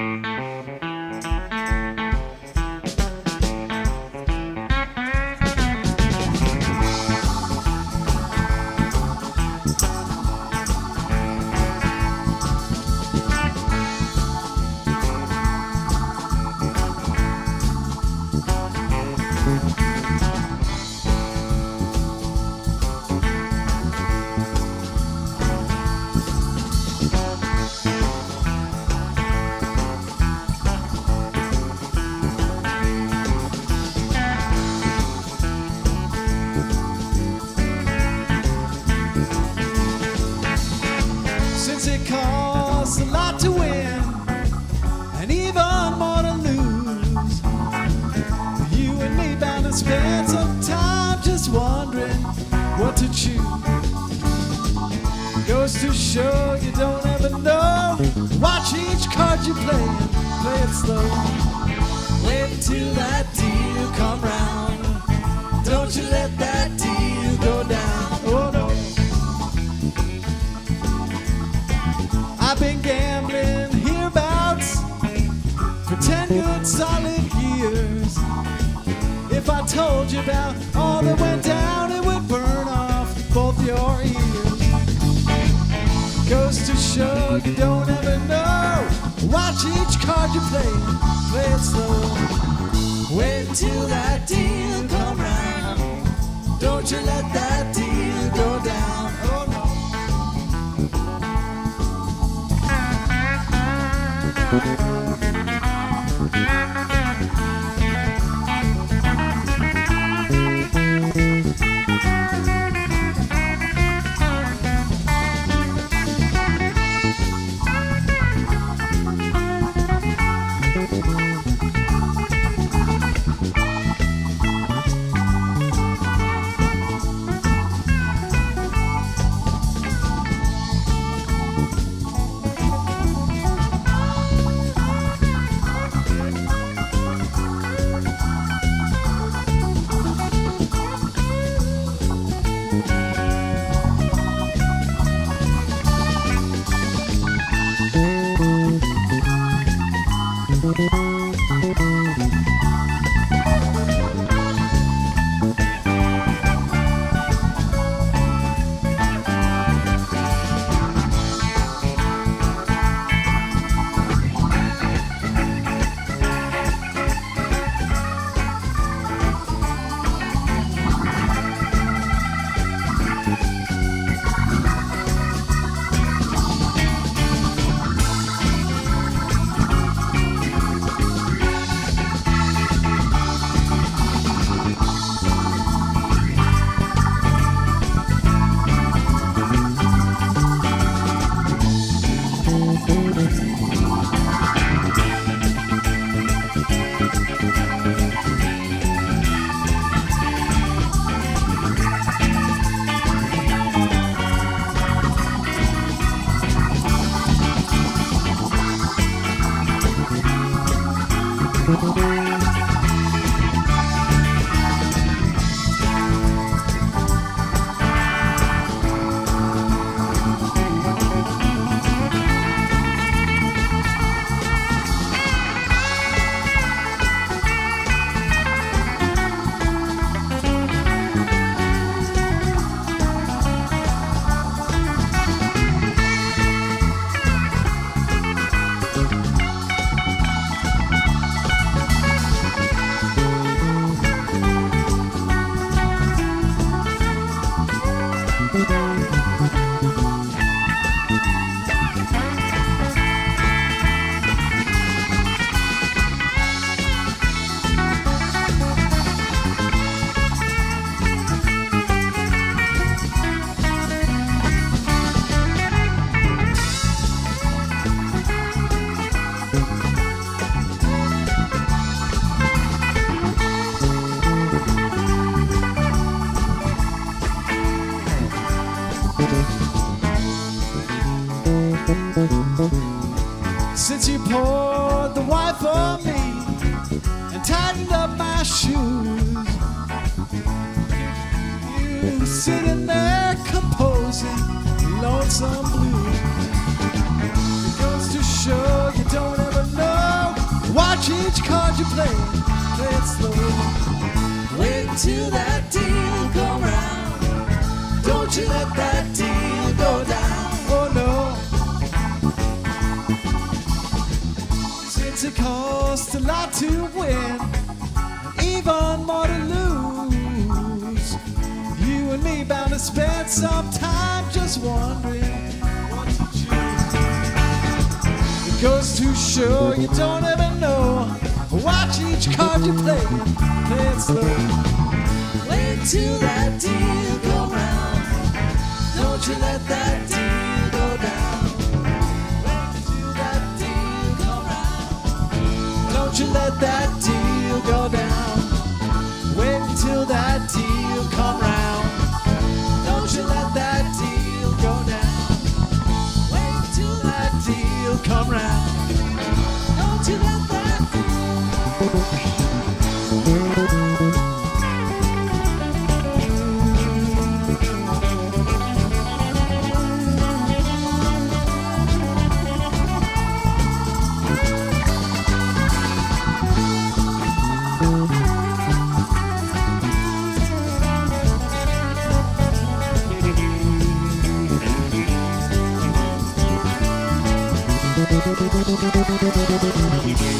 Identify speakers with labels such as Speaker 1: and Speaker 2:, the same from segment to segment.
Speaker 1: Since Show you don't ever know. Watch each card you play and play it slow. Wait until that deal come round. Don't you let that deal go down. Oh no. I've been gambling hereabouts for ten good solid years. If I told you about all that went down, Show you don't ever know. Watch each card you play, play it slow. Wait till that deal come round. Don't you let that Since you poured the wine for me and tightened up my shoes, you sitting there composing lonesome blues. It goes to show you don't ever know Watch each card you play, play it slow. Wait until that deal come round. Don't you let that deal It costs a lot to win, and even more to lose, you and me bound to spend some time just wondering what to choose. It goes to show you don't ever know. Watch each card you play, play it slow. Wait till that deal go round. Don't you let that Wait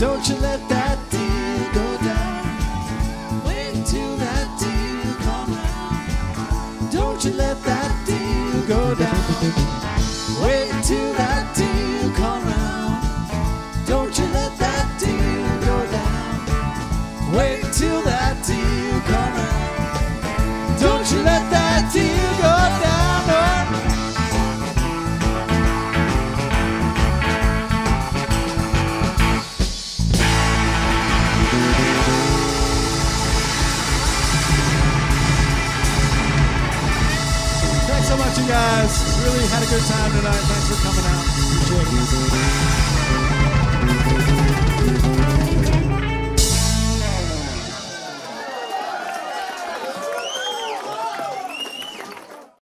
Speaker 1: Don't you let that deal go down. Wait until that deal come round. Don't you let that deal go down. Wait until that deal come round. Don't you you guys. Really had a good time tonight. Thanks for coming out. Appreciate it.